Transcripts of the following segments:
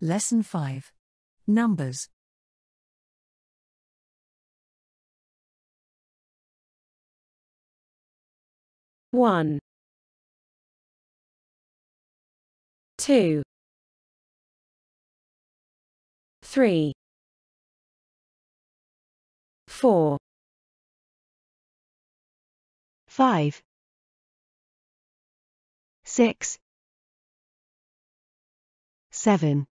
Lesson 5. Numbers. One, two, three, four, five, six, seven,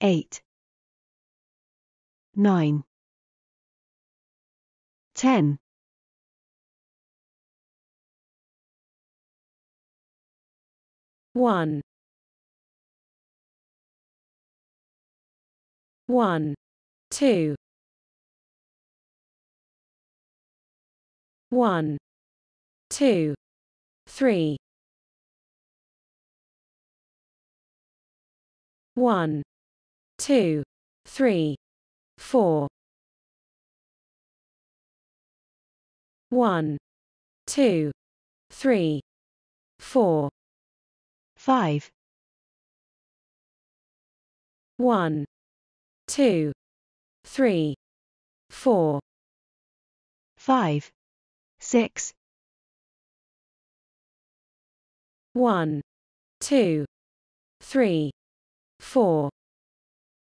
eight, nine, ten, one, one, two, one, two, three, one, two, three, four, one, two, three, four, five, one, two, three, four, five, six, one, two, three, four,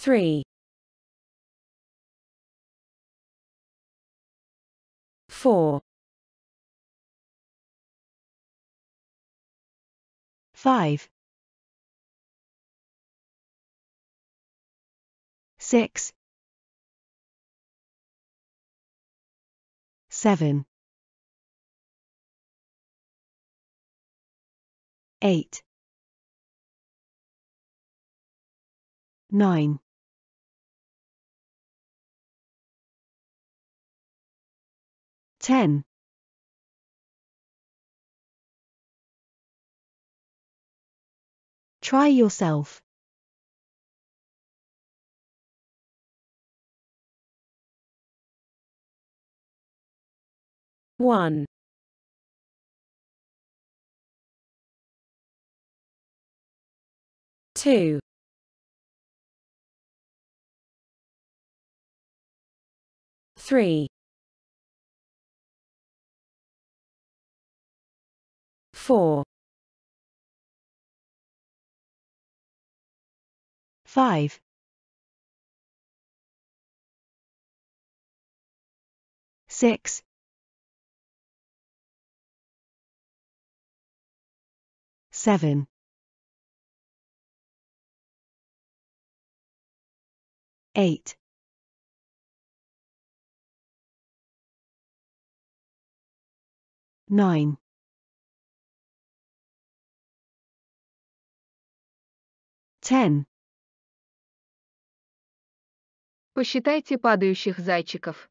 three, four, five, six, seven, eight, nine, ten, Try yourself. one, two, three, four, Five, six, seven, eight, nine, ten. Посчитайте падающих зайчиков.